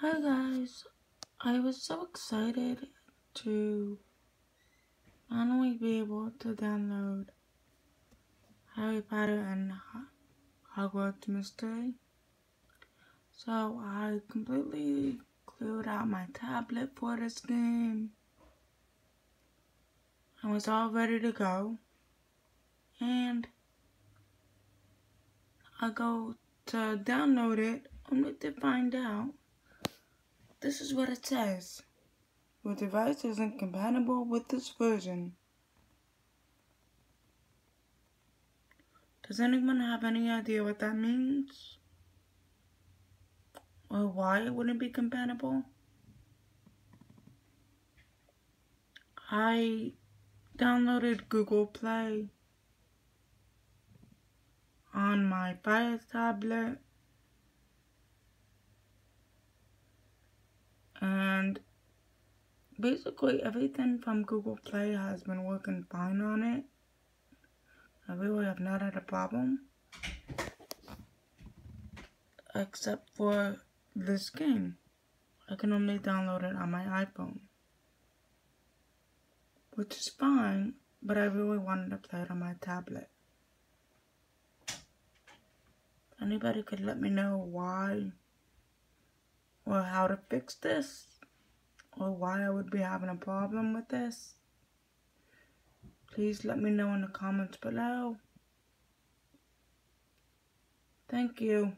Hi guys, I was so excited to finally be able to download Harry Potter and Hogwarts Mystery. So I completely cleared out my tablet for this game. I was all ready to go. And I go to download it only to find out this is what it says. Your device isn't compatible with this version. Does anyone have any idea what that means? Or why it wouldn't be compatible? I downloaded Google Play on my Fire tablet and basically everything from Google Play has been working fine on it. I really have not had a problem. Except for this game. I can only download it on my iPhone. Which is fine, but I really wanted to play it on my tablet. Anybody could let me know why or how to fix this or why I would be having a problem with this, please let me know in the comments below. Thank you.